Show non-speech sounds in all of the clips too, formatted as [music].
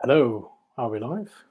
Hello, are we live?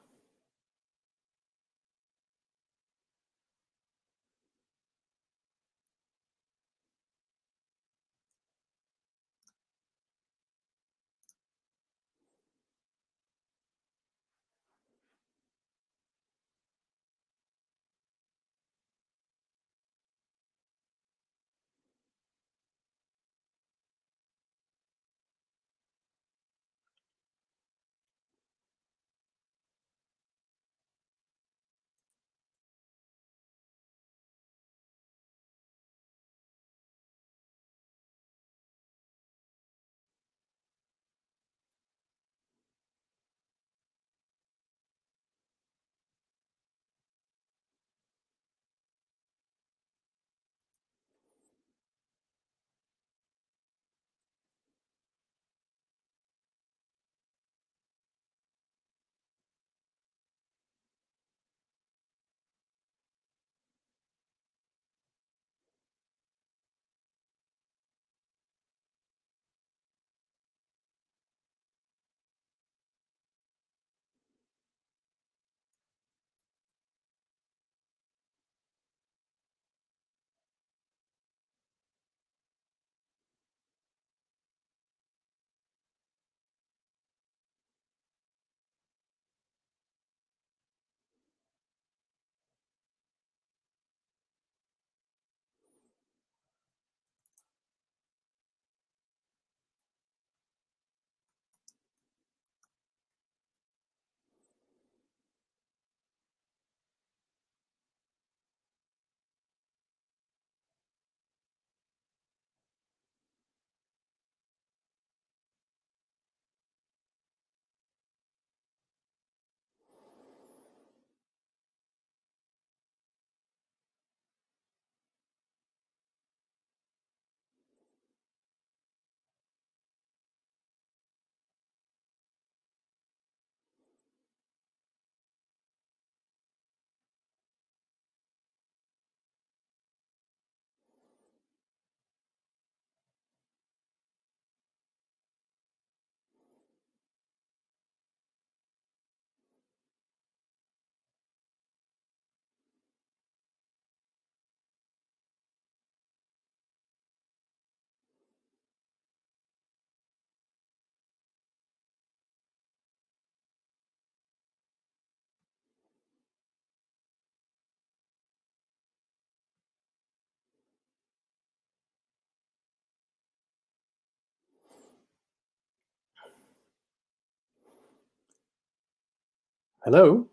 Hello?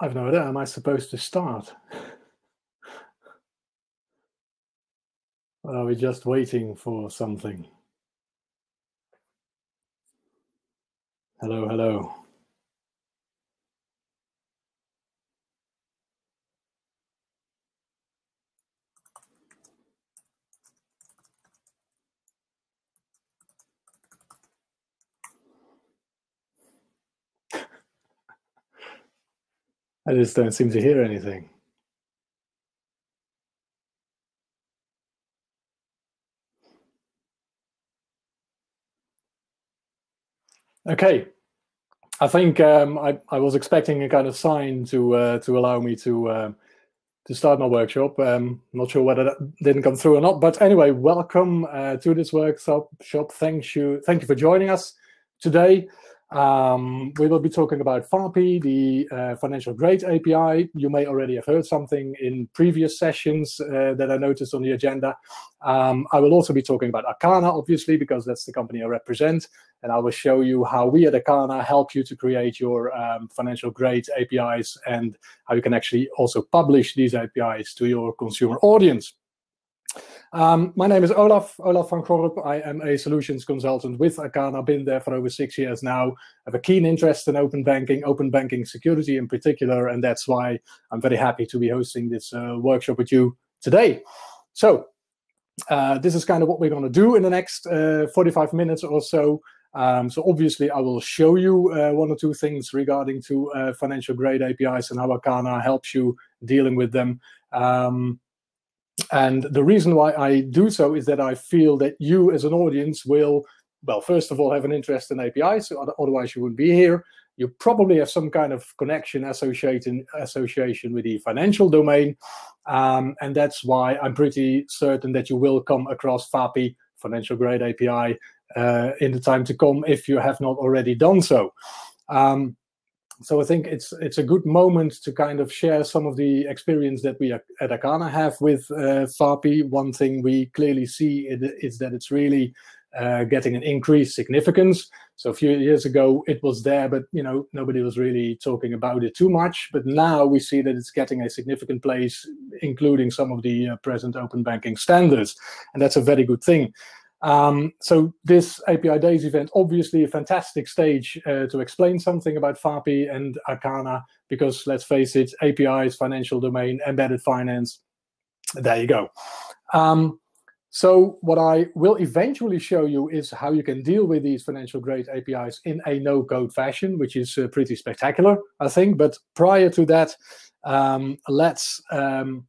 I've no idea. Am I supposed to start? or are we just waiting for something? Hello, hello. I just don't seem to hear anything. Okay, I think um, I, I, was expecting a kind of sign to uh, to allow me to uh, to start my workshop. Um, not sure whether that didn't come through or not, but anyway, welcome uh, to this workshop. Shop. Thank you, thank you for joining us today. Um, we will be talking about FAPI, the uh, financial grade API. You may already have heard something in previous sessions uh, that I noticed on the agenda. Um, I will also be talking about Akana, obviously, because that's the company I represent. And I will show you how we at Akana help you to create your um, financial grade APIs and how you can actually also publish these APIs to your consumer audience. Um, my name is Olaf, Olaf van Gorp. I am a solutions consultant with Akana. Been there for over six years now. I have a keen interest in open banking, open banking security in particular, and that's why I'm very happy to be hosting this uh, workshop with you today. So uh, this is kind of what we're going to do in the next uh, 45 minutes or so. Um, so obviously, I will show you uh, one or two things regarding to uh, financial grade APIs and how Akana helps you dealing with them. Um, and the reason why I do so is that I feel that you as an audience will, well, first of all, have an interest in APIs, so otherwise you wouldn't be here. You probably have some kind of connection associated association with the financial domain. Um, and that's why I'm pretty certain that you will come across FAPI, financial grade API, uh, in the time to come if you have not already done so. Um, so I think it's it's a good moment to kind of share some of the experience that we at Akana have with uh, FAPI. One thing we clearly see is that it's really uh, getting an increased significance. So a few years ago it was there, but you know nobody was really talking about it too much. But now we see that it's getting a significant place, including some of the uh, present open banking standards, and that's a very good thing. Um, so this API Days event, obviously a fantastic stage uh, to explain something about FAPI and Akana, because let's face it, APIs, financial domain, embedded finance, there you go. Um, so what I will eventually show you is how you can deal with these financial grade APIs in a no-code fashion, which is uh, pretty spectacular, I think. But prior to that, um, let's um,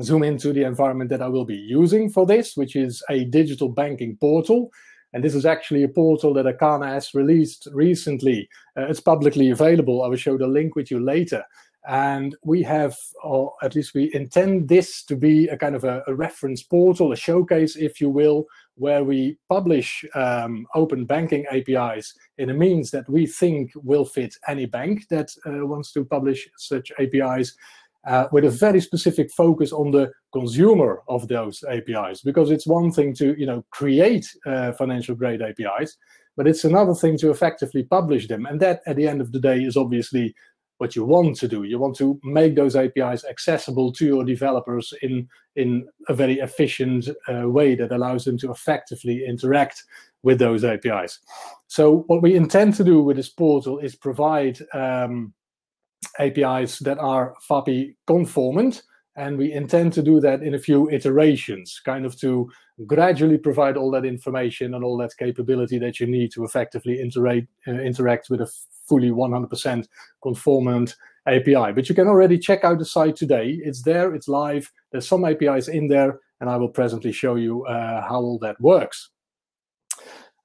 zoom into the environment that I will be using for this, which is a digital banking portal. And this is actually a portal that Akana has released recently. Uh, it's publicly available. I will show the link with you later. And we have, or at least we intend this to be a kind of a, a reference portal, a showcase, if you will, where we publish um, open banking APIs in a means that we think will fit any bank that uh, wants to publish such APIs uh, with a very specific focus on the consumer of those APIs. Because it's one thing to you know create uh, financial grade APIs, but it's another thing to effectively publish them. And that, at the end of the day, is obviously what you want to do. You want to make those APIs accessible to your developers in, in a very efficient uh, way that allows them to effectively interact with those APIs. So what we intend to do with this portal is provide um, APIs that are FAPI conformant. And we intend to do that in a few iterations, kind of to gradually provide all that information and all that capability that you need to effectively interact, uh, interact with a fully 100% conformant API. But you can already check out the site today. It's there, it's live. There's some APIs in there, and I will presently show you uh, how all that works.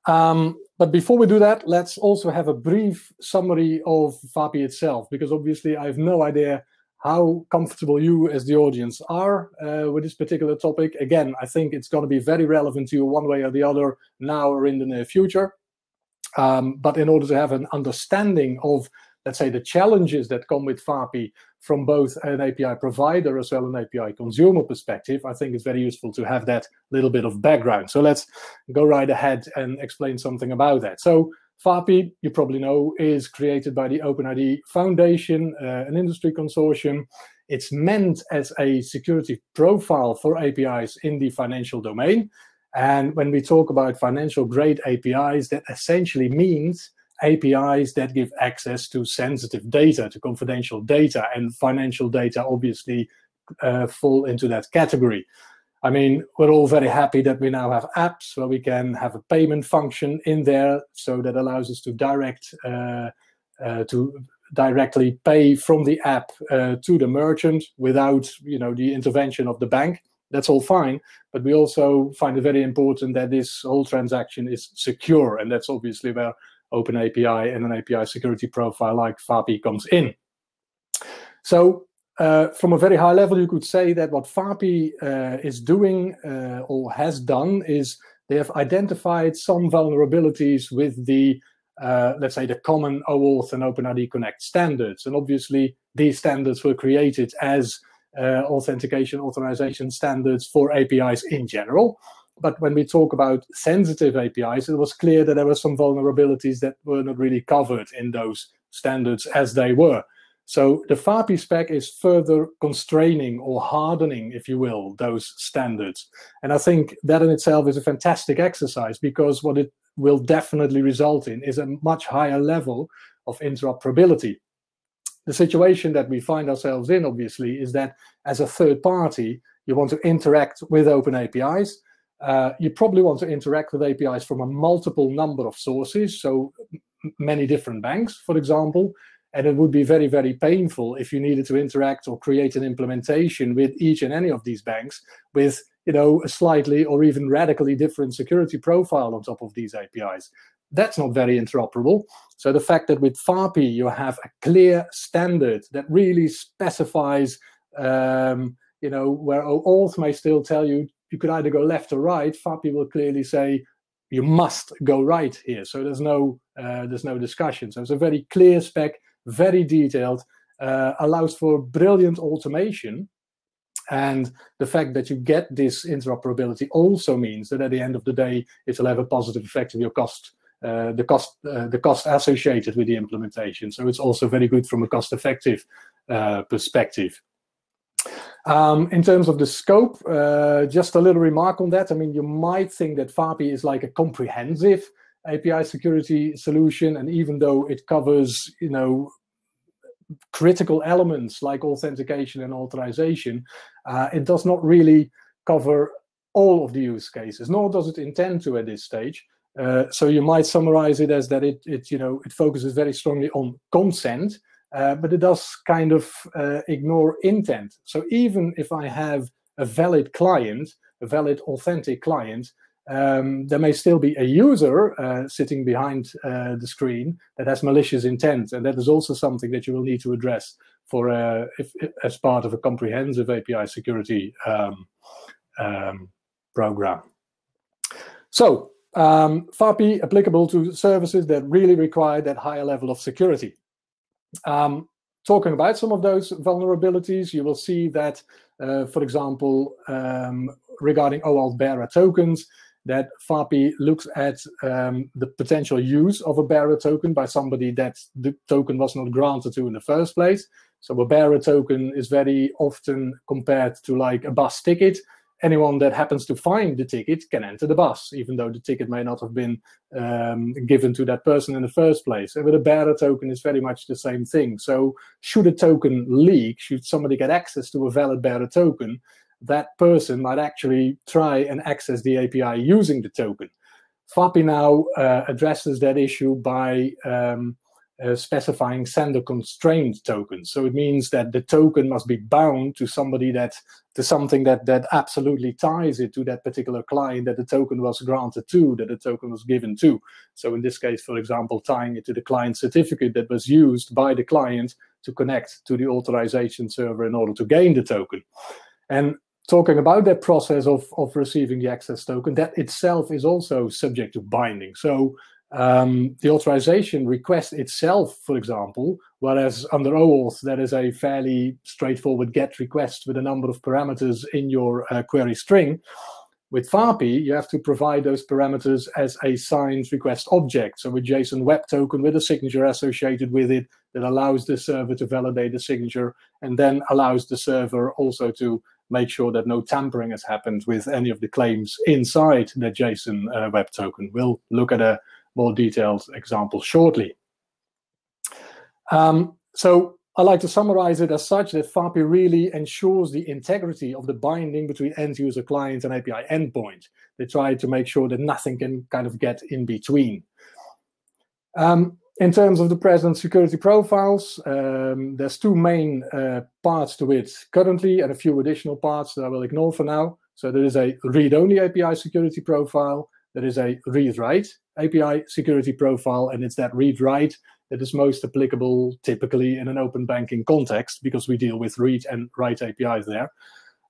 Um, but before we do that, let's also have a brief summary of FAPI itself, because obviously I have no idea how comfortable you as the audience are uh, with this particular topic. Again, I think it's going to be very relevant to you one way or the other now or in the near future. Um, but in order to have an understanding of, let's say, the challenges that come with FAPI from both an API provider as well an API consumer perspective, I think it's very useful to have that little bit of background. So let's go right ahead and explain something about that. So FAPI, you probably know, is created by the OpenID Foundation, uh, an industry consortium. It's meant as a security profile for APIs in the financial domain. And when we talk about financial grade APIs, that essentially means APIs that give access to sensitive data, to confidential data, and financial data obviously uh, fall into that category. I mean, we're all very happy that we now have apps where we can have a payment function in there, so that allows us to direct uh, uh, to directly pay from the app uh, to the merchant without, you know, the intervention of the bank. That's all fine, but we also find it very important that this whole transaction is secure, and that's obviously where Open API and an API security profile like FAPI comes in. So uh, from a very high level, you could say that what FAPI uh, is doing uh, or has done is they have identified some vulnerabilities with the, uh, let's say, the common OAuth and OpenID Connect standards. And obviously, these standards were created as uh, authentication authorization standards for APIs in general. But when we talk about sensitive APIs, it was clear that there were some vulnerabilities that were not really covered in those standards as they were. So the FAPI spec is further constraining or hardening, if you will, those standards. And I think that in itself is a fantastic exercise because what it will definitely result in is a much higher level of interoperability. The situation that we find ourselves in, obviously, is that as a third party, you want to interact with open APIs. Uh, you probably want to interact with APIs from a multiple number of sources, so many different banks, for example. And it would be very, very painful if you needed to interact or create an implementation with each and any of these banks with you know, a slightly or even radically different security profile on top of these APIs. That's not very interoperable. So the fact that with FAPI you have a clear standard that really specifies, um, you know, where OAuth may still tell you you could either go left or right, FAPI will clearly say you must go right here. So there's no uh, there's no discussion. So it's a very clear spec very detailed, uh, allows for brilliant automation. And the fact that you get this interoperability also means that at the end of the day, it will have a positive effect on your cost, uh, the cost, uh, the cost associated with the implementation. So it's also very good from a cost-effective uh, perspective. Um, in terms of the scope, uh, just a little remark on that. I mean, you might think that FAPI is like a comprehensive API security solution, and even though it covers, you know, critical elements like authentication and authorization, uh, it does not really cover all of the use cases, nor does it intend to at this stage. Uh, so you might summarize it as that it, it, you know, it focuses very strongly on consent, uh, but it does kind of uh, ignore intent. So even if I have a valid client, a valid authentic client, um, there may still be a user uh, sitting behind uh, the screen that has malicious intent, and that is also something that you will need to address for uh, if, as part of a comprehensive API security um, um, program. So, um, FAPI applicable to services that really require that higher level of security. Um, talking about some of those vulnerabilities, you will see that, uh, for example, um, regarding OAuth bearer tokens, that FAPI looks at um, the potential use of a bearer token by somebody that the token was not granted to in the first place. So a bearer token is very often compared to like a bus ticket. Anyone that happens to find the ticket can enter the bus, even though the ticket may not have been um, given to that person in the first place. And with a bearer token, it's very much the same thing. So should a token leak, should somebody get access to a valid bearer token, that person might actually try and access the API using the token. FAPI now uh, addresses that issue by um, uh, specifying sender constrained tokens. So it means that the token must be bound to somebody that to something that that absolutely ties it to that particular client that the token was granted to, that the token was given to. So in this case, for example, tying it to the client certificate that was used by the client to connect to the authorization server in order to gain the token. And talking about that process of, of receiving the access token, that itself is also subject to binding. So um, the authorization request itself, for example, whereas under OAuth, that is a fairly straightforward GET request with a number of parameters in your uh, query string. With FAPI, you have to provide those parameters as a signed request object. So with JSON Web Token with a signature associated with it that allows the server to validate the signature and then allows the server also to make sure that no tampering has happened with any of the claims inside the JSON uh, Web Token. We'll look at a more detailed example shortly. Um, so I like to summarize it as such that FAPI really ensures the integrity of the binding between end user client and API endpoint. They try to make sure that nothing can kind of get in between. Um, in terms of the present security profiles, um, there's two main uh, parts to it currently and a few additional parts that I will ignore for now. So there is a read-only API security profile, there is a read-write API security profile, and it's that read-write that is most applicable typically in an open banking context because we deal with read and write APIs there.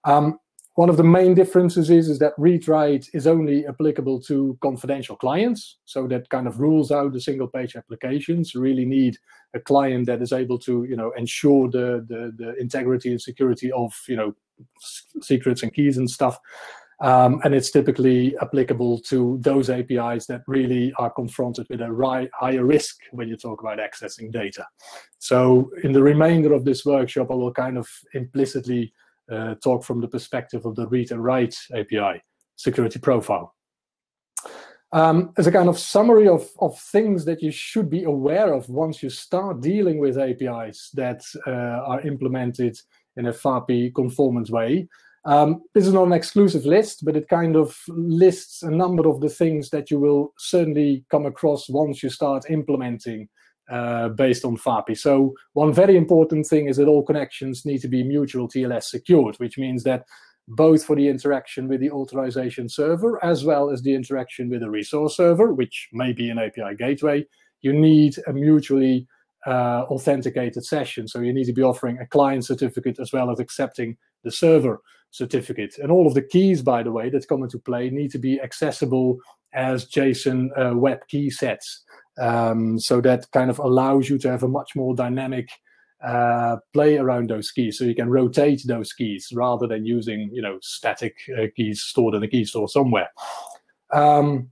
Um, one of the main differences is, is that read-write is only applicable to confidential clients. So that kind of rules out the single page applications. You really need a client that is able to, you know, ensure the, the, the integrity and security of, you know, secrets and keys and stuff. Um, and it's typically applicable to those APIs that really are confronted with a higher risk when you talk about accessing data. So in the remainder of this workshop, I will kind of implicitly uh, talk from the perspective of the read and write API security profile. Um, as a kind of summary of, of things that you should be aware of once you start dealing with APIs that uh, are implemented in a FAPI conformance way, um, this is not an exclusive list, but it kind of lists a number of the things that you will certainly come across once you start implementing uh, based on FAPI. So one very important thing is that all connections need to be mutual TLS secured, which means that both for the interaction with the authorization server as well as the interaction with the resource server, which may be an API gateway, you need a mutually uh, authenticated session. So you need to be offering a client certificate as well as accepting the server certificate. And all of the keys, by the way, that come into play need to be accessible as JSON uh, web key sets. Um, so that kind of allows you to have a much more dynamic uh, play around those keys. So you can rotate those keys rather than using, you know, static uh, keys stored in a key store somewhere. Um,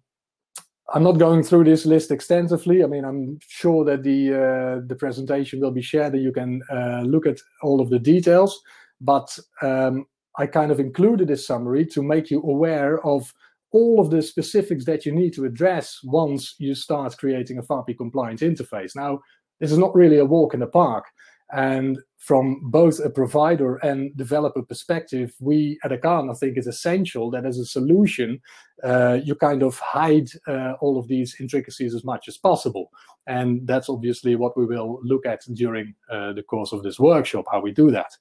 I'm not going through this list extensively. I mean, I'm sure that the uh, the presentation will be shared and you can uh, look at all of the details. But um, I kind of included this summary to make you aware of all of the specifics that you need to address once you start creating a FAPI compliant interface. Now, this is not really a walk in the park. And from both a provider and developer perspective, we at Akana think it's essential that as a solution, uh, you kind of hide uh, all of these intricacies as much as possible. And that's obviously what we will look at during uh, the course of this workshop, how we do that.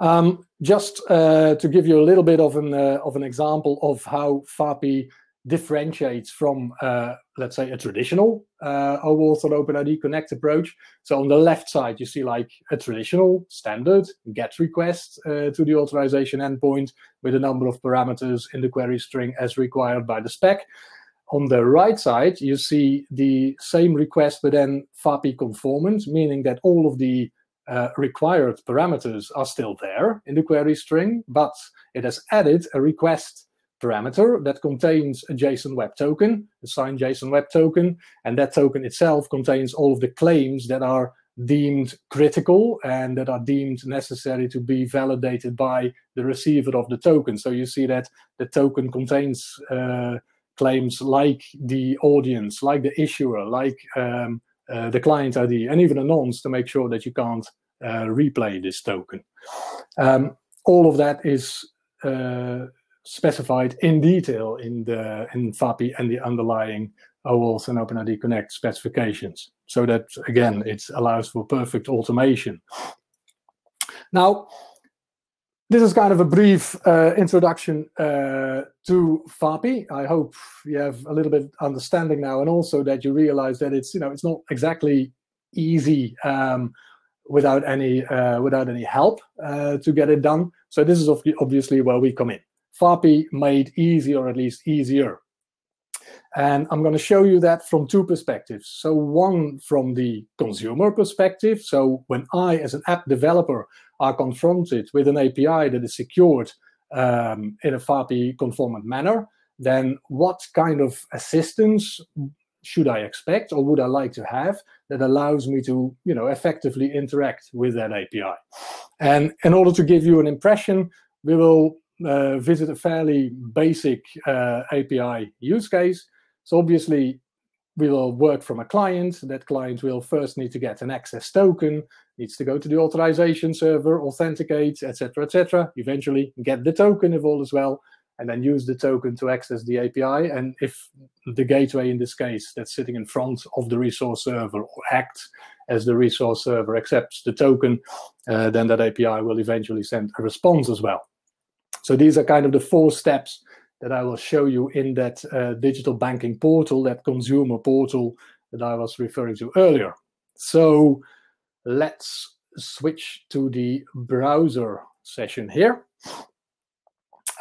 Um, just uh, to give you a little bit of an uh, of an example of how FAPI differentiates from, uh, let's say, a traditional uh, OAuth or OpenID Connect approach. So on the left side, you see like a traditional standard GET request uh, to the authorization endpoint with a number of parameters in the query string as required by the spec. On the right side, you see the same request, but then FAPI conformant, meaning that all of the uh, required parameters are still there in the query string, but it has added a request parameter that contains a JSON Web Token, a signed JSON Web Token, and that token itself contains all of the claims that are deemed critical and that are deemed necessary to be validated by the receiver of the token. So you see that the token contains uh, claims like the audience, like the issuer, like um, uh, the client ID, and even a nonce to make sure that you can't uh, replay this token. Um, all of that is uh, specified in detail in the in FAPI and the underlying OAuth and OpenID Connect specifications. So that again, it allows for perfect automation. Now, this is kind of a brief uh, introduction uh, to FAPI. I hope you have a little bit understanding now, and also that you realize that it's you know it's not exactly easy um, without any uh, without any help uh, to get it done. So this is obviously where we come in. FAPI made easy, or at least easier. And I'm going to show you that from two perspectives. So one from the consumer perspective. So when I, as an app developer, are confronted with an API that is secured um, in a FAPI conformant manner, then what kind of assistance should I expect or would I like to have that allows me to, you know, effectively interact with that API? And in order to give you an impression, we will uh, visit a fairly basic uh, API use case. So obviously, we will work from a client. That client will first need to get an access token, needs to go to the authorization server, authenticate, etc., etc. Eventually, get the token if all is well, and then use the token to access the API. And if the gateway, in this case, that's sitting in front of the resource server or acts as the resource server accepts the token, uh, then that API will eventually send a response as well. So these are kind of the four steps that I will show you in that uh, digital banking portal, that consumer portal that I was referring to earlier. So let's switch to the browser session here.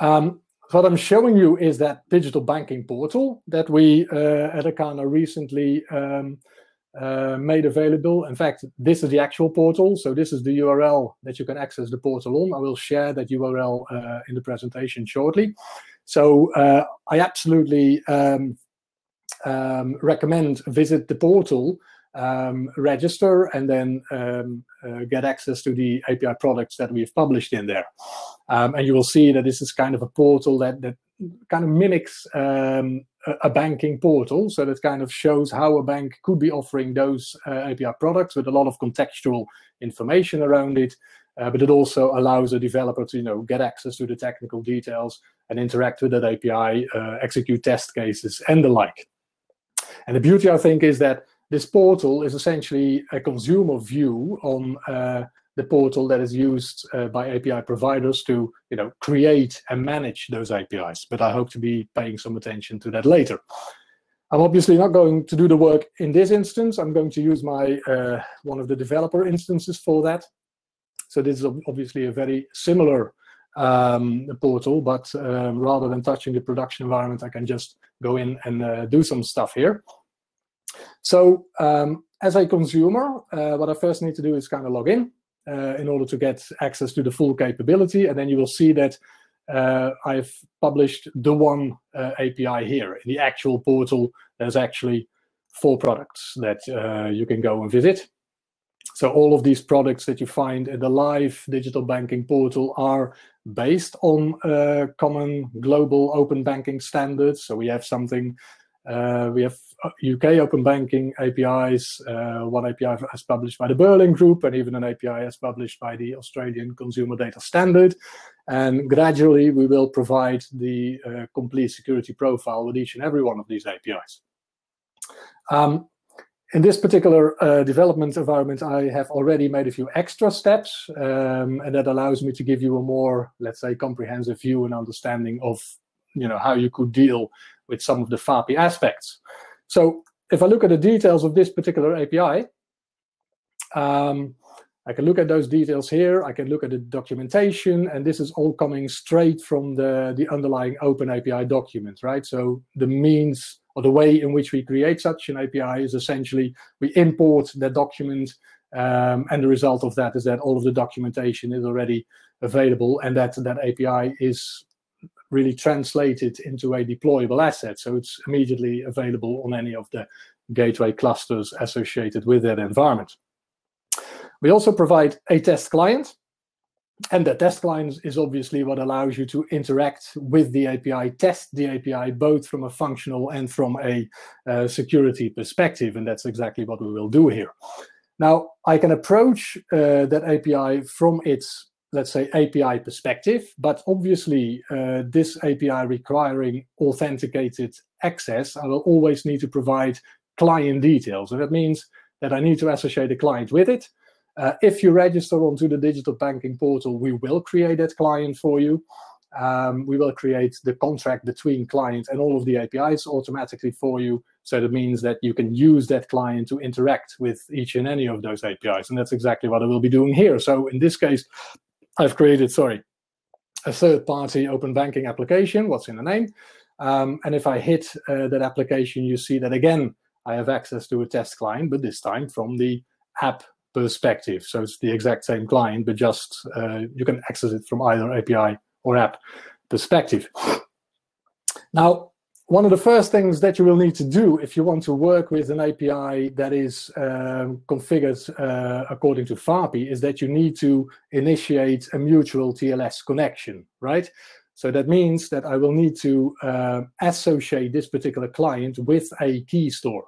Um, what I'm showing you is that digital banking portal that we uh, at Akana recently um, uh, made available. In fact, this is the actual portal. So this is the URL that you can access the portal on. I will share that URL uh, in the presentation shortly. So uh, I absolutely um, um, recommend visit the portal um, register and then um, uh, get access to the API products that we've published in there. Um, and you will see that this is kind of a portal that, that kind of mimics um, a, a, banking portal. So that kind of shows how a bank could be offering those uh, API products with a lot of contextual information around it. Uh, but it also allows a developer to you know get access to the technical details and interact with that API, uh, execute test cases, and the like. And the beauty, I think, is that this portal is essentially a consumer view on uh, the portal that is used uh, by API providers to you know, create and manage those APIs. But I hope to be paying some attention to that later. I'm obviously not going to do the work in this instance. I'm going to use my uh, one of the developer instances for that. So this is obviously a very similar um, portal, but um, rather than touching the production environment, I can just go in and uh, do some stuff here. So um, as a consumer, uh, what I first need to do is kind of log in uh, in order to get access to the full capability. And then you will see that uh, I've published the one uh, API here. In the actual portal, there's actually four products that uh, you can go and visit. So all of these products that you find in the live digital banking portal are based on uh, common global open banking standards. So we have something uh, we have UK uh, open banking APIs. Uh, one API is published by the Berlin Group, and even an API is published by the Australian Consumer Data Standard. And gradually, we will provide the uh, complete security profile with each and every one of these APIs. Um, in this particular uh, development environment, I have already made a few extra steps, um, and that allows me to give you a more, let's say, comprehensive view and understanding of, you know, how you could deal with some of the FAPI aspects. So if I look at the details of this particular API, um, I can look at those details here. I can look at the documentation, and this is all coming straight from the, the underlying Open API document, right? So the means or the way in which we create such an API is essentially we import that document, um, and the result of that is that all of the documentation is already available, and that that API is really translated into a deployable asset. So it's immediately available on any of the gateway clusters associated with that environment. We also provide a test client. And the test client is obviously what allows you to interact with the API, test the API, both from a functional and from a uh, security perspective. And that's exactly what we will do here. Now, I can approach uh, that API from its let's say, API perspective. But obviously, uh, this API requiring authenticated access, I will always need to provide client details. And that means that I need to associate a client with it. Uh, if you register onto the digital banking portal, we will create that client for you. Um, we will create the contract between client and all of the APIs automatically for you. So that means that you can use that client to interact with each and any of those APIs. And that's exactly what I will be doing here. So in this case, I've created, sorry, a third-party open banking application. What's in the name? Um, and if I hit uh, that application, you see that again, I have access to a test client, but this time from the app perspective. So it's the exact same client, but just uh, you can access it from either API or app perspective. Now, one of the first things that you will need to do if you want to work with an API that is um, configured uh, according to FAPI is that you need to initiate a mutual TLS connection, right? So that means that I will need to uh, associate this particular client with a key store.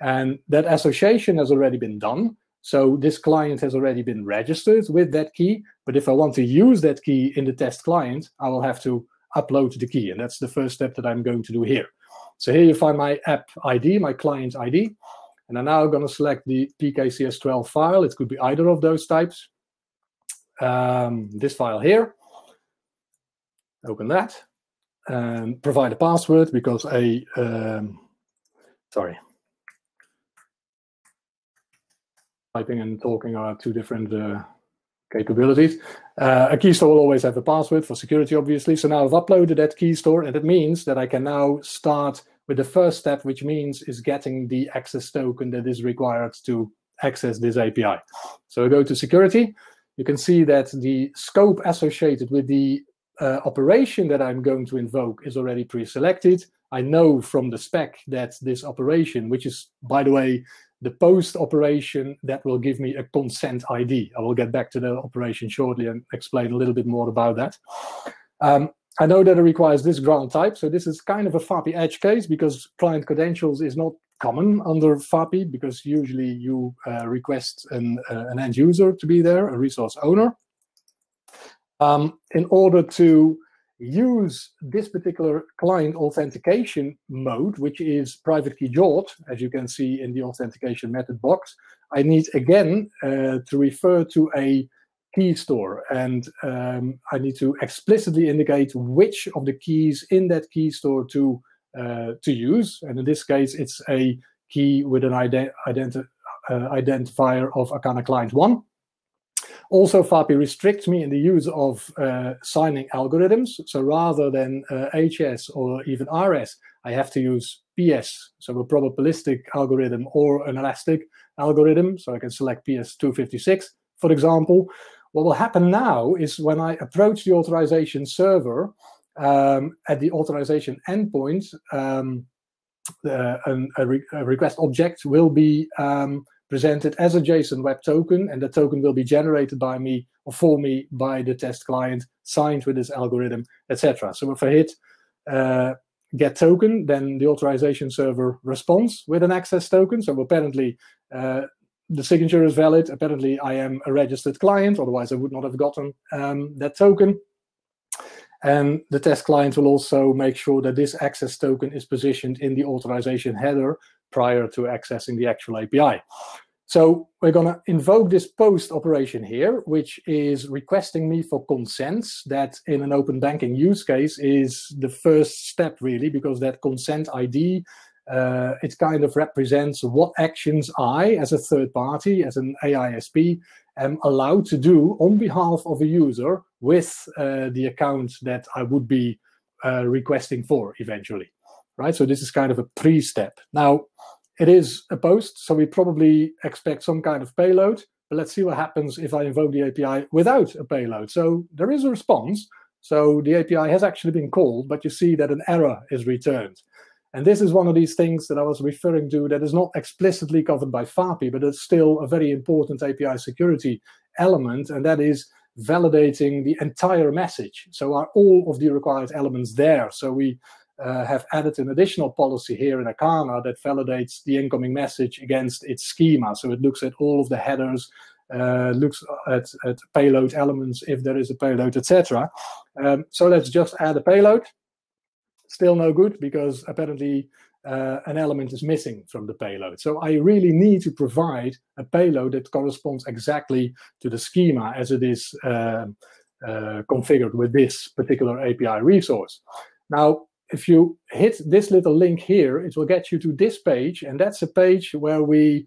And that association has already been done. So this client has already been registered with that key. But if I want to use that key in the test client, I will have to upload the key. And that's the first step that I'm going to do here. So here you find my app ID, my client ID. And I'm now going to select the PKCS12 file. It could be either of those types. Um, this file here. Open that. And provide a password because a, um, sorry, typing and talking are two different uh, capabilities. Uh, a key store will always have a password for security, obviously. So now I've uploaded that key store, and it means that I can now start with the first step, which means is getting the access token that is required to access this API. So I go to security. You can see that the scope associated with the uh, operation that I'm going to invoke is already pre-selected. I know from the spec that this operation, which is, by the way, the post operation that will give me a consent ID. I will get back to the operation shortly and explain a little bit more about that. Um, I know that it requires this grant type, so this is kind of a FAPI edge case because client credentials is not common under FAPI because usually you uh, request an, uh, an end user to be there, a resource owner. Um, in order to use this particular client authentication mode, which is private key JWT, as you can see in the authentication method box, I need again uh, to refer to a key store. And um, I need to explicitly indicate which of the keys in that key store to, uh, to use. And in this case, it's a key with an ident uh, identifier of Akana client 1. Also, FAPI restricts me in the use of uh, signing algorithms. So rather than uh, HS or even RS, I have to use PS, so a probabilistic algorithm or an elastic algorithm. So I can select PS256, for example. What will happen now is when I approach the authorization server um, at the authorization endpoint, um, uh, a, re a, request object will be um, presented as a JSON web token, and the token will be generated by me or for me by the test client, signed with this algorithm, etc. So if I hit uh, get token, then the authorization server responds with an access token. So apparently uh, the signature is valid. Apparently I am a registered client, otherwise I would not have gotten um, that token. And the test client will also make sure that this access token is positioned in the authorization header prior to accessing the actual API. So we're going to invoke this post operation here, which is requesting me for consents that in an open banking use case is the first step really, because that consent ID, uh, it kind of represents what actions I, as a third party, as an AISP, am allowed to do on behalf of a user with uh, the account that I would be uh, requesting for eventually, right? So this is kind of a pre-step. Now, it is a post, so we probably expect some kind of payload. But let's see what happens if I invoke the API without a payload. So there is a response. So the API has actually been called, but you see that an error is returned. And this is one of these things that I was referring to that is not explicitly covered by FAPI, but it's still a very important API security element, and that is validating the entire message. So are all of the required elements there? So we uh, have added an additional policy here in Akana that validates the incoming message against its schema. So it looks at all of the headers, uh, looks at, at, payload elements if there is a payload, etc. Um, so let's just add a payload. Still no good because apparently uh, an element is missing from the payload. So I really need to provide a payload that corresponds exactly to the schema as it is um, uh, configured with this particular API resource. Now, if you hit this little link here, it will get you to this page. And that's a page where we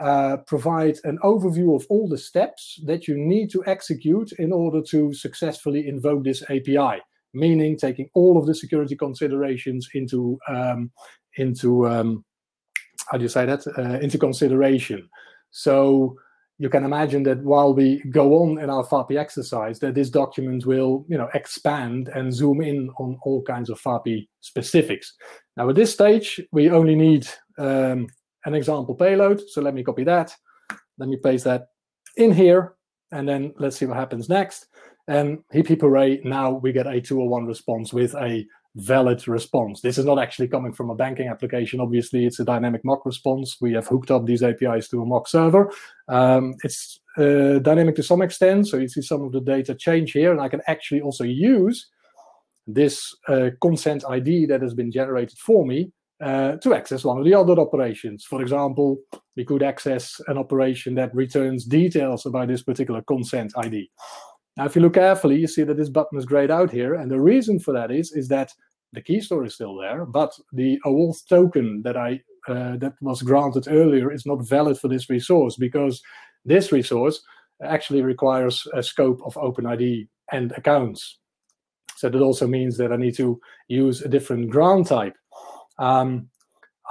uh, provide an overview of all the steps that you need to execute in order to successfully invoke this API. Meaning taking all of the security considerations into um, into um, how do you say that uh, into consideration. So you can imagine that while we go on in our FAPI exercise, that this document will, you know, expand and zoom in on all kinds of FAPI specifics. Now, at this stage, we only need um, an example payload. So let me copy that. Let me paste that in here, and then let's see what happens next. And hip hip now we get a 201 response with a valid response. This is not actually coming from a banking application. Obviously, it's a dynamic mock response. We have hooked up these APIs to a mock server. Um, it's uh, dynamic to some extent, so you see some of the data change here, and I can actually also use this uh, consent ID that has been generated for me uh, to access one of the other operations. For example, we could access an operation that returns details about this particular consent ID. Now, if you look carefully, you see that this button is grayed out here. And the reason for that is, is that the key store is still there, but the OAuth token that I uh, that was granted earlier is not valid for this resource because this resource actually requires a scope of OpenID and accounts. So that also means that I need to use a different grant type. Um,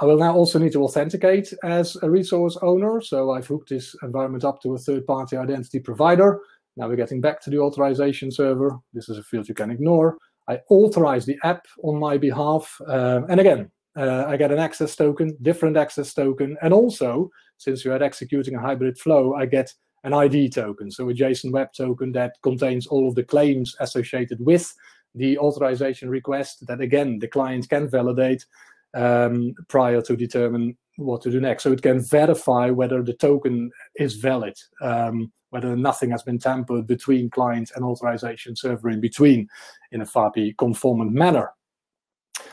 I will now also need to authenticate as a resource owner. So I've hooked this environment up to a third-party identity provider. Now we're getting back to the authorization server. This is a field you can ignore. I authorize the app on my behalf. Um, and again, uh, I get an access token, different access token. And also, since you're executing a hybrid flow, I get an ID token. So a JSON web token that contains all of the claims associated with the authorization request that, again, the client can validate um, prior to determine what to do next. So it can verify whether the token is valid. Um, whether nothing has been tampered between client and authorization server in between in a FAPI conformant manner.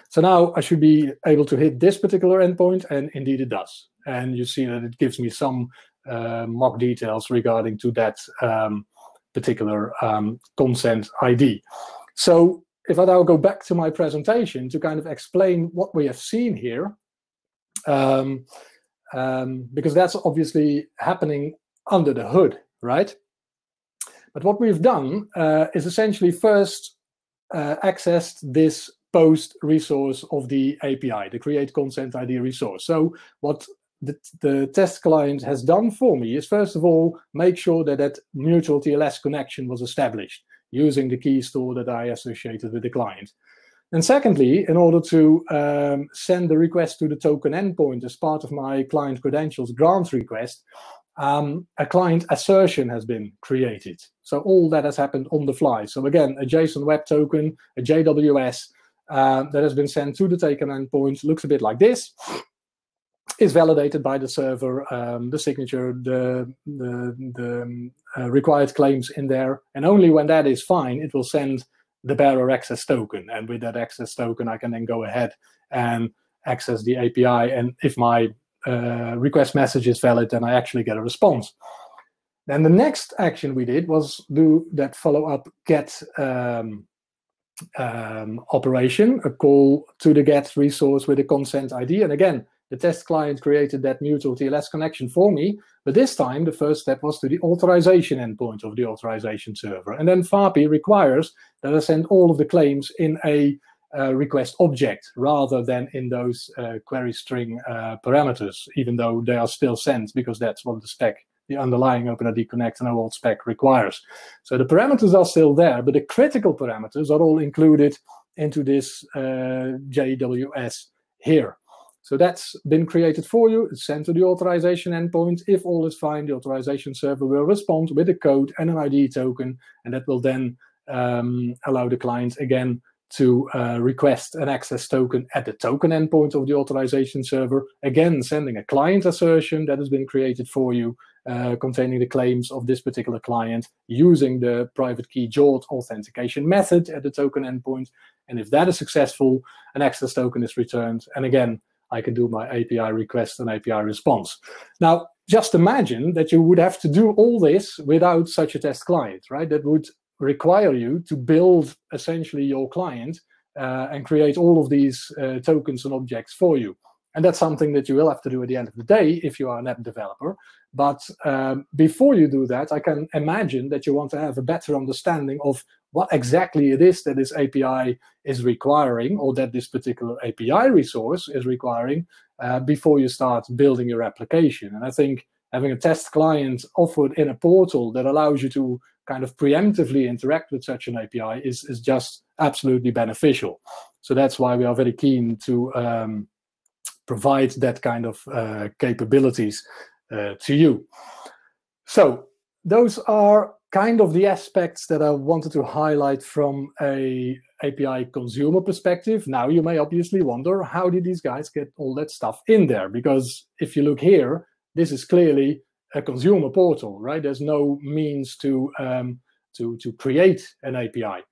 So now I should be able to hit this particular endpoint, and indeed it does. And you see that it gives me some uh, mock details regarding to that um, particular um, consent ID. So if I now go back to my presentation to kind of explain what we have seen here, um, um because that's obviously happening under the hood right? But what we've done uh, is essentially first uh, accessed this post resource of the API, the create consent ID resource. So what the, the, test client has done for me is first of all, make sure that that mutual TLS connection was established using the key store that I associated with the client. And secondly, in order to um, send the request to the token endpoint as part of my client credentials grant request, um, a client assertion has been created. So all that has happened on the fly. So again, a JSON web token, a JWS uh, that has been sent to the token endpoint looks a bit like this. Is validated by the server, um, the signature, the the, the uh, required claims in there, and only when that is fine, it will send the bearer access token. And with that access token, I can then go ahead and access the API. And if my uh, request message is valid, and I actually get a response. Then the next action we did was do that follow-up get um, um, operation, a call to the get resource with a consent ID. And again, the test client created that mutual TLS connection for me. But this time, the first step was to the authorization endpoint of the authorization server. And then FAPI requires that I send all of the claims in a request object rather than in those uh, query string uh, parameters, even though they are still sent because that's what the spec, the underlying OpenID Connect and OAuth spec requires. So the parameters are still there, but the critical parameters are all included into this uh, JWS here. So that's been created for you. It's sent to the authorization endpoint. If all is fine, the authorization server will respond with a code and an ID token, and that will then um, allow the client again to uh, request an access token at the token endpoint of the authorization server. Again, sending a client assertion that has been created for you uh, containing the claims of this particular client using the private key JWT authentication method at the token endpoint. And if that is successful, an access token is returned. And again, I can do my API request and API response. Now, just imagine that you would have to do all this without such a test client, right? That would require you to build essentially your client uh, and create all of these uh, tokens and objects for you. And that's something that you will have to do at the end of the day if you are an app developer. But um, before you do that, I can imagine that you want to have a better understanding of what exactly it is that this API is requiring or that this particular API resource is requiring uh, before you start building your application. And I think having a test client offered in a portal that allows you to kind of preemptively interact with such an API is, is just absolutely beneficial. So that's why we are very keen to um, provide that kind of uh, capabilities uh, to you. So those are kind of the aspects that I wanted to highlight from a API consumer perspective. Now you may obviously wonder, how did these guys get all that stuff in there? Because if you look here, this is clearly a consumer portal, right? There's no means to um, to to create an API.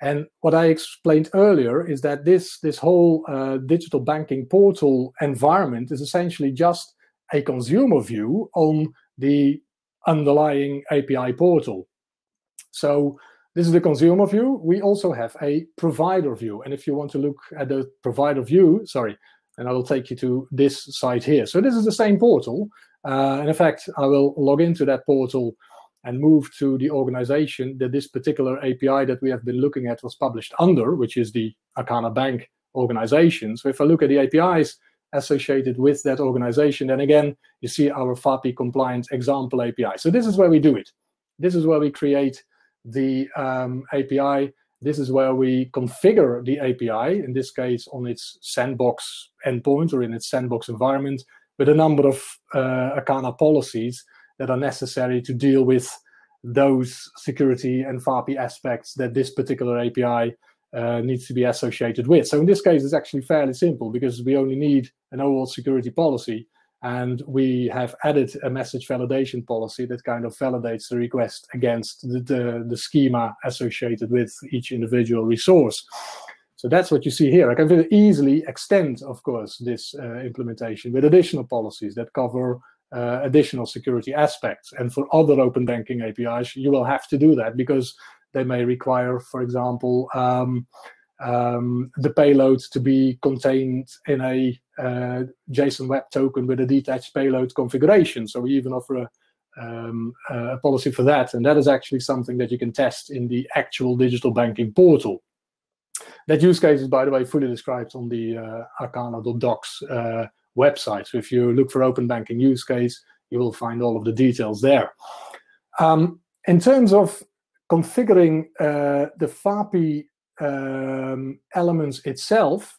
And what I explained earlier is that this this whole uh, digital banking portal environment is essentially just a consumer view on the underlying API portal. So this is the consumer view. We also have a provider view. And if you want to look at the provider view, sorry, and I will take you to this site here. So this is the same portal. Uh, and in fact, I will log into that portal and move to the organization that this particular API that we have been looking at was published under, which is the Akana Bank organization. So if I look at the APIs associated with that organization. Then again, you see our FAPI compliant example API. So this is where we do it. This is where we create the um, API. This is where we configure the API, in this case on its sandbox endpoint or in its sandbox environment, with a number of uh, Akana policies that are necessary to deal with those security and FAPI aspects that this particular API uh, needs to be associated with. So in this case, it's actually fairly simple because we only need an overall security policy, and we have added a message validation policy that kind of validates the request against the, the, the schema associated with each individual resource. So that's what you see here. I can very easily extend, of course, this uh, implementation with additional policies that cover uh, additional security aspects. And for other open banking APIs, you will have to do that because they may require, for example, um, um, the payload to be contained in a uh, JSON Web Token with a detached payload configuration. So we even offer a, um, a policy for that. And that is actually something that you can test in the actual digital banking portal. That use case is, by the way, fully described on the uh, Akana.docs uh, website. So if you look for open banking use case, you will find all of the details there. Um, in terms of configuring uh, the FAPI um, elements itself,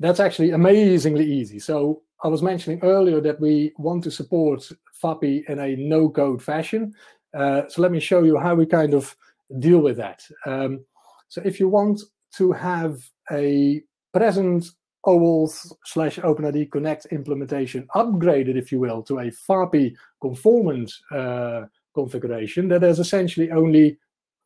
that's actually amazingly easy. So I was mentioning earlier that we want to support FAPI in a no-code fashion. Uh, so let me show you how we kind of deal with that. Um, so if you want to have a present OAuth slash OpenID Connect implementation upgraded, if you will, to a FAPI conformant uh, configuration, that there's essentially only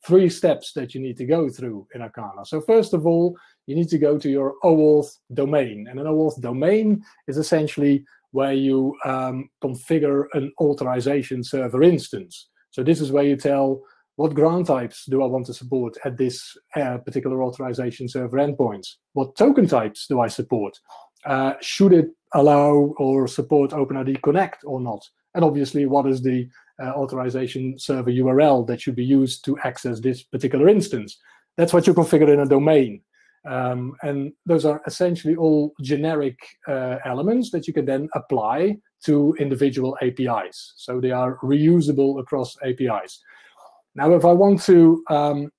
three steps that you need to go through in Akana. So first of all, you need to go to your OAuth domain. And an OAuth domain is essentially where you um, configure an authorization server instance. So this is where you tell what grant types do I want to support at this uh, particular authorization server endpoint? What token types do I support? Uh, should it allow or support OpenID Connect or not? And obviously, what is the uh, authorization server URL that should be used to access this particular instance. That's what you configure in a domain. Um, and those are essentially all generic uh, elements that you can then apply to individual APIs. So they are reusable across APIs. Now, if I want to um,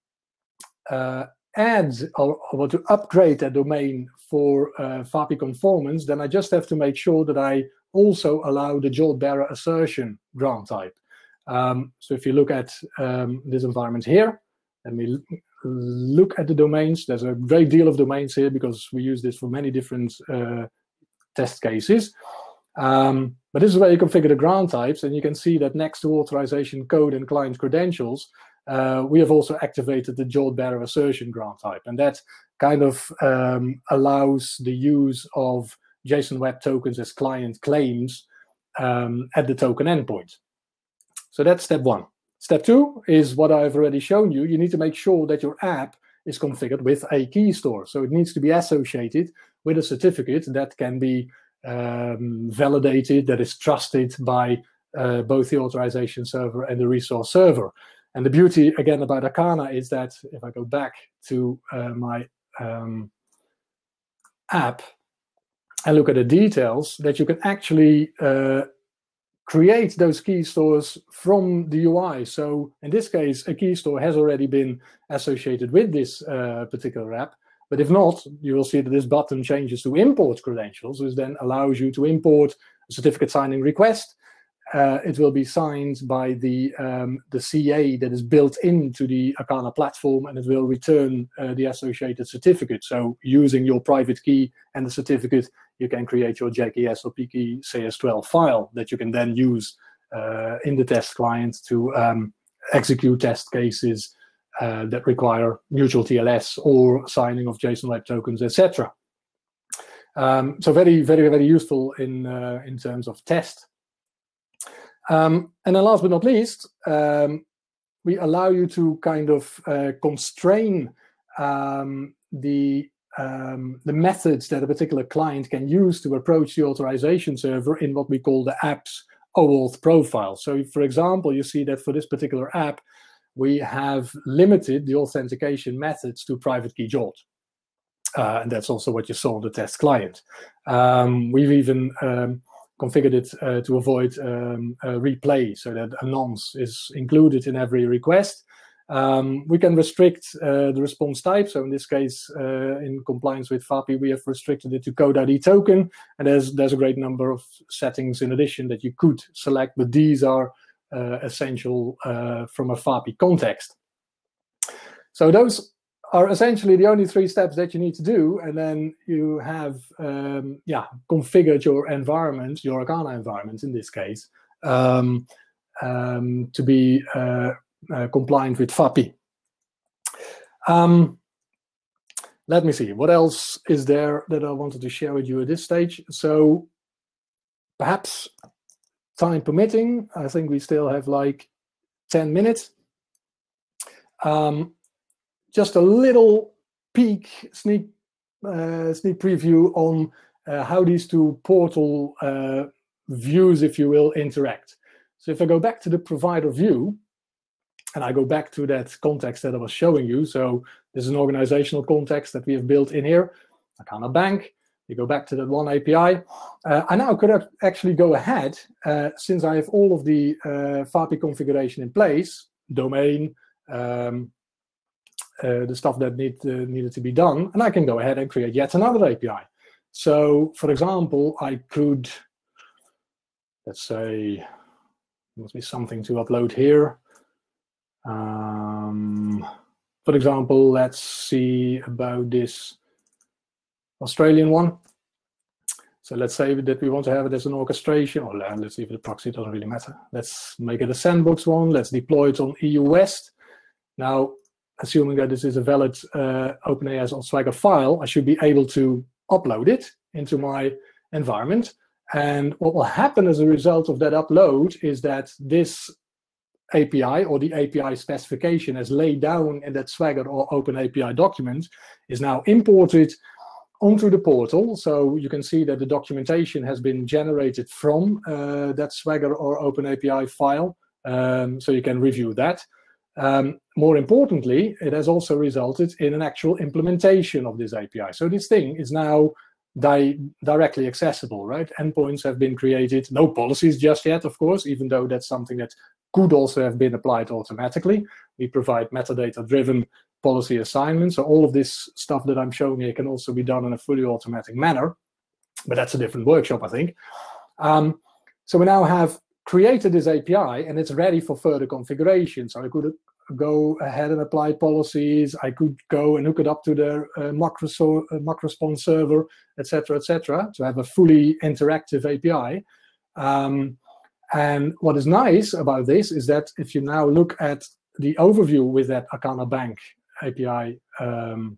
uh, add or, or, to upgrade a domain for uh, FAPI conformance, then I just have to make sure that I also allow the JWT bearer assertion grant type. Um, so if you look at um, this environment here, let me look at the domains. There's a great deal of domains here because we use this for many different uh, test cases. Um, but this is where you configure the grant types, and you can see that next to authorization code and client credentials, uh, we have also activated the JWT bearer assertion grant type. And that kind of um, allows the use of JSON Web Tokens as client claims um, at the token endpoint. So that's step one. Step two is what I've already shown you. You need to make sure that your app is configured with a key store. So it needs to be associated with a certificate that can be um, validated, that is trusted by uh, both the authorization server and the resource server. And the beauty, again, about Akana is that if I go back to uh, my um, app and look at the details, that you can actually uh, create those key stores from the UI. So in this case, a key store has already been associated with this uh, particular app. But if not, you will see that this button changes to import credentials, which then allows you to import a certificate signing request. Uh, it will be signed by the um, the CA that is built into the Akana platform, and it will return uh, the associated certificate. So using your private key and the certificate, you can create your JKS or PKCS12 file that you can then use uh, in the test client to um, execute test cases uh, that require mutual TLS or signing of JSON Web Tokens, etc. Um, so very, very, very useful in uh, in terms of test. Um, and then last but not least, um, we allow you to kind of uh, constrain um, the um, the methods that a particular client can use to approach the authorization server in what we call the app's OAuth profile. So for example, you see that for this particular app, we have limited the authentication methods to private key JWT. Uh, and that's also what you saw on the test client. Um, we've even um, configured it uh, to avoid um, replay so that a nonce is included in every request. Um, we can restrict uh, the response type. So in this case, uh, in compliance with FAPI, we have restricted it to code ID token. And there's, there's a great number of settings in addition that you could select, but these are essential uh, from a FAPI context. So those are essentially the only three steps that you need to do. And then you have um, yeah, configured your environment, your Akana environment in this case, um, um, to be uh, uh, compliant with FAPI. Um, let me see, what else is there that I wanted to share with you at this stage? So perhaps time permitting, I think we still have like 10 minutes. Um, just a little peek, sneak, uh, sneak preview on uh, how these two portal uh, views, if you will, interact. So if I go back to the provider view, and I go back to that context that I was showing you. So this is an organizational context that we have built in here, Akana Bank. You go back to that one API. Uh, I now could actually go ahead, uh, since I have all of the uh, FAPI configuration in place, domain, um, uh, the stuff that need, uh, needed to be done, and I can go ahead and create yet another API. So, for example, I could, let's say, must be something to upload here. Um, for example, let's see about this Australian one. So let's say that we want to have it as an orchestration, or let's see if the proxy doesn't really matter. Let's make it a sandbox one. Let's deploy it on EU West. Now, assuming that this is a valid uh, or Swagger file, I should be able to upload it into my environment. And what will happen as a result of that upload is that this API or the API specification as laid down in that Swagger or Open API document is now imported onto the portal. So you can see that the documentation has been generated from uh, that Swagger or Open API file. Um, so you can review that. Um, more importantly, it has also resulted in an actual implementation of this API. So this thing is now di directly accessible, right? Endpoints have been created, no policies just yet, of course, even though that's something that could also have been applied automatically. We provide metadata-driven policy assignments. So all of this stuff that I'm showing here can also be done in a fully automatic manner. But that's a different workshop, I think. Um, so we now have created this API, and it's ready for further configuration. So I could go ahead and apply policies. I could go and hook it up to the uh, macro, uh, server, etc., etc., to have a fully interactive API. Um, and what is nice about this is that if you now look at the overview with that Akana Bank API um,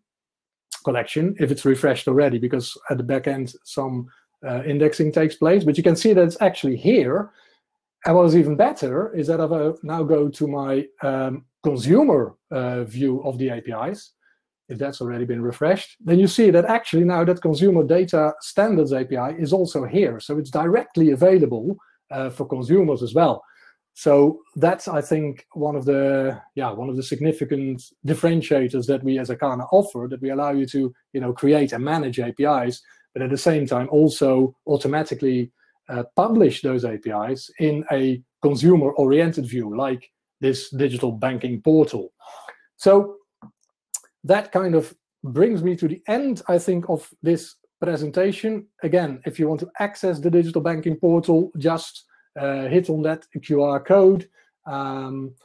collection, if it's refreshed already, because at the back end some uh, indexing takes place, but you can see that it's actually here. And what is even better is that if I now go to my um, consumer uh, view of the APIs, if that's already been refreshed, then you see that actually now that consumer data standards API is also here. So it's directly available uh, for consumers as well. So that's, I think, one of the yeah one of the significant differentiators that we as Akana offer. That we allow you to you know create and manage APIs, but at the same time also automatically uh, publish those APIs in a consumer-oriented view, like this digital banking portal. So that kind of brings me to the end, I think, of this presentation. Again, if you want to access the digital banking portal, just uh, hit on that QR code. Um,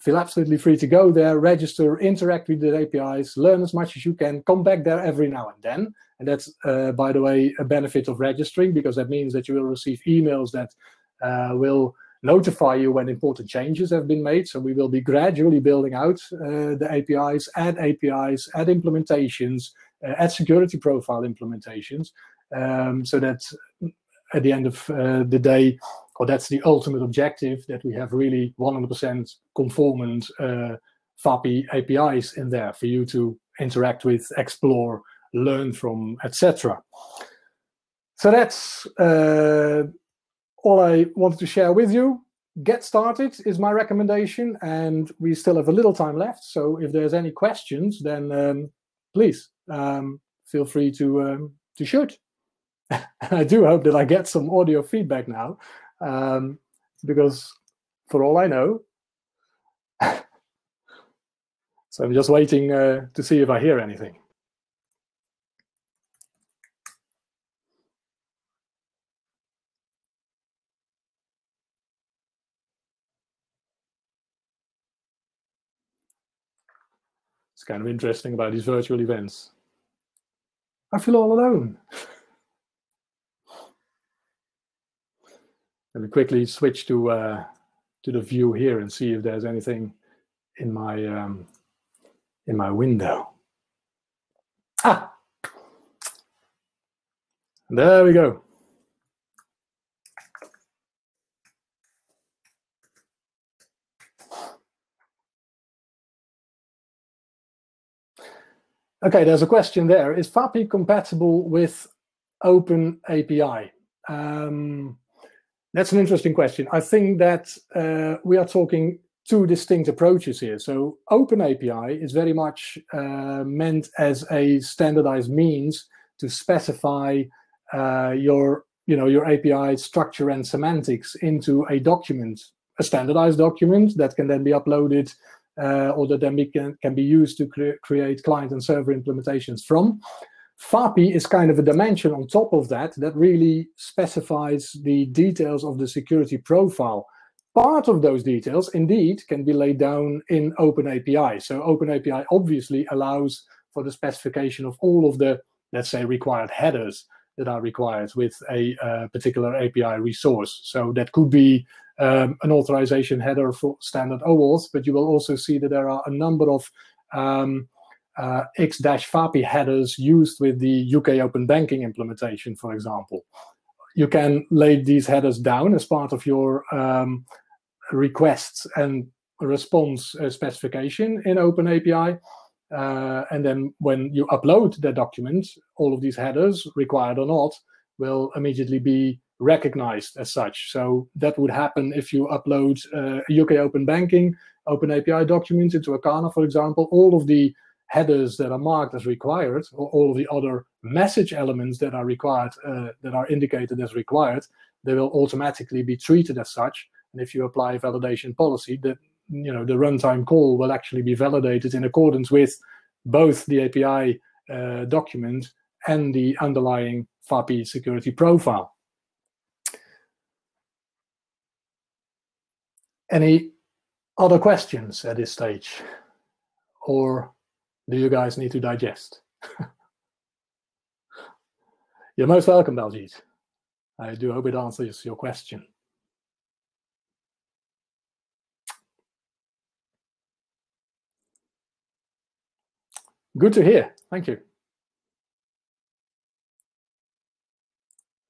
feel absolutely free to go there, register, interact with the APIs, learn as much as you can, come back there every now and then. And that's, uh, by the way, a benefit of registering because that means that you will receive emails that uh, will notify you when important changes have been made. So we will be gradually building out uh, the APIs, add APIs, add implementations, uh, add security profile implementations, um, so that at the end of uh, the day, or that's the ultimate objective, that we have really 100% conformant uh, FAPI APIs in there for you to interact with, explore, learn from, etc. So that's uh, all I wanted to share with you. Get started is my recommendation, and we still have a little time left. So if there's any questions, then um, please um, feel free to um, to shoot. [laughs] I do hope that I get some audio feedback now, um, because for all I know, [laughs] so I'm just waiting uh, to see if I hear anything. It's kind of interesting about these virtual events. I feel all alone. [laughs] Let me quickly switch to uh, to the view here and see if there's anything in my um, in my window. Ah, there we go. Okay, there's a question there. Is FAPI compatible with Open API? Um, that's an interesting question. I think that uh, we are talking two distinct approaches here. So Open API is very much uh, meant as a standardized means to specify uh, your, you know, your API structure and semantics into a document, a standardized document that can then be uploaded uh, or that then be, can, can be used to cre create client and server implementations from. FAPI is kind of a dimension on top of that that really specifies the details of the security profile. Part of those details, indeed, can be laid down in OpenAPI. So OpenAPI obviously allows for the specification of all of the, let's say, required headers that are required with a uh, particular API resource. So that could be um, an authorization header for standard OAuth, but you will also see that there are a number of um, uh, X-FAPI headers used with the UK Open Banking implementation, for example. You can lay these headers down as part of your um, requests and response uh, specification in OpenAPI. Uh, and then when you upload the document, all of these headers, required or not, will immediately be recognized as such. So that would happen if you upload uh, UK Open Banking, Open API documents into Akana, for example. All of the headers that are marked as required, or all the other message elements that are required, uh, that are indicated as required, they will automatically be treated as such. And if you apply a validation policy, that you know the runtime call will actually be validated in accordance with both the API uh, document and the underlying FAPI security profile. Any other questions at this stage? Or do you guys need to digest? [laughs] You're most welcome, Baljeet. I do hope it answers your question. Good to hear. Thank you.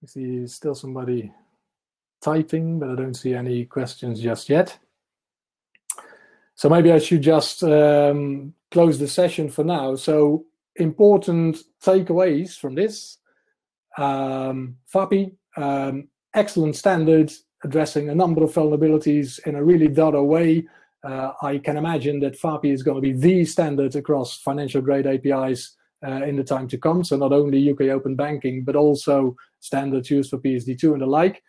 I see still somebody typing, but I don't see any questions just yet. So maybe I should just um, close the session for now. So important takeaways from this. Um, FAPI, um, excellent standard, addressing a number of vulnerabilities in a really thorough way. Uh, I can imagine that FAPI is going to be the standard across financial grade APIs uh, in the time to come. So not only UK open banking, but also standards used for PSD2 and the like.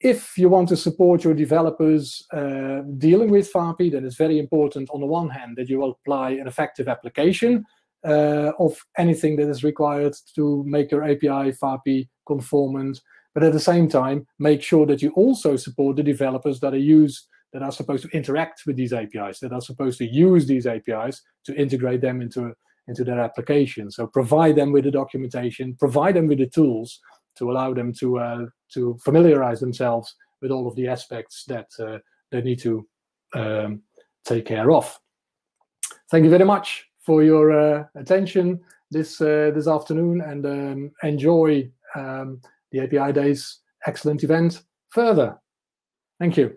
If you want to support your developers uh, dealing with FAPI, then it's very important on the one hand that you apply an effective application uh, of anything that is required to make your API FAPI conformant. But at the same time, make sure that you also support the developers that are used that are supposed to interact with these APIs, that are supposed to use these APIs to integrate them into, into their application. So provide them with the documentation, provide them with the tools to allow them to, uh, to familiarize themselves with all of the aspects that uh, they need to um, take care of. Thank you very much for your uh, attention this uh, this afternoon and um, enjoy um, the API Days excellent event further. Thank you.